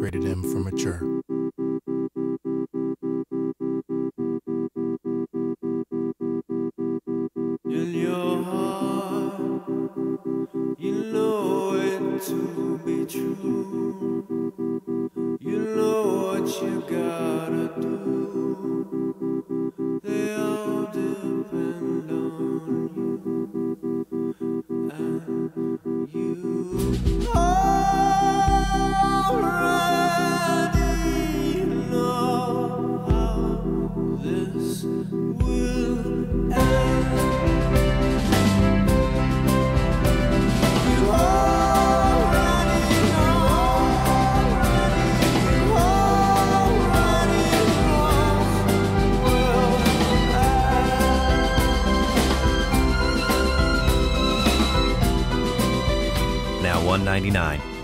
Rated M for mature. In your heart, you know it to be true. You know what you gotta do. They all depend on you. And you already 199.